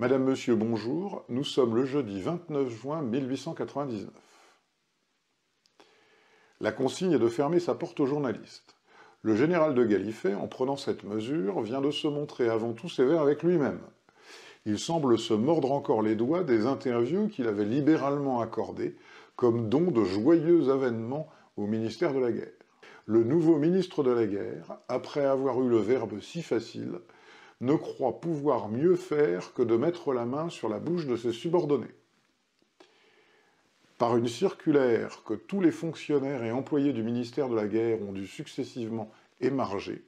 Madame, Monsieur, bonjour. Nous sommes le jeudi 29 juin 1899. La consigne est de fermer sa porte aux journalistes. Le général de Gallifet, en prenant cette mesure, vient de se montrer avant tout sévère avec lui-même. Il semble se mordre encore les doigts des interviews qu'il avait libéralement accordées comme don de joyeux avènements au ministère de la Guerre. Le nouveau ministre de la Guerre, après avoir eu le verbe si facile, ne croit pouvoir mieux faire que de mettre la main sur la bouche de ses subordonnés. Par une circulaire que tous les fonctionnaires et employés du ministère de la Guerre ont dû successivement émarger,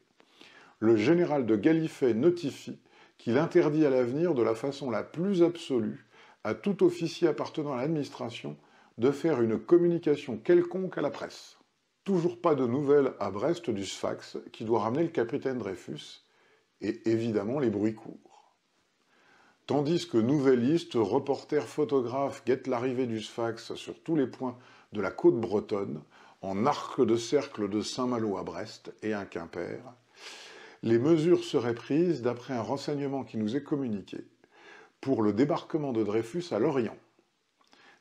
le général de Gallifet notifie qu'il interdit à l'avenir de la façon la plus absolue à tout officier appartenant à l'administration de faire une communication quelconque à la presse. Toujours pas de nouvelles à Brest du Sfax qui doit ramener le capitaine Dreyfus, et évidemment les bruits courts. Tandis que nouvellistes, reporters, photographes guettent l'arrivée du Sfax sur tous les points de la côte bretonne, en arc de cercle de Saint-Malo à Brest et à Quimper, les mesures seraient prises d'après un renseignement qui nous est communiqué pour le débarquement de Dreyfus à Lorient.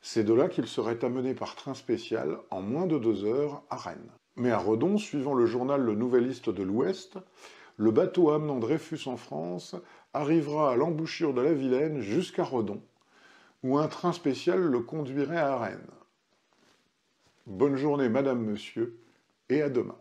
C'est de là qu'il serait amené par train spécial en moins de deux heures à Rennes. Mais à Redon, suivant le journal Le Nouvelliste de l'Ouest, le bateau amenant Dreyfus en France arrivera à l'embouchure de la Vilaine jusqu'à Redon, où un train spécial le conduirait à Rennes. Bonne journée, Madame, Monsieur, et à demain.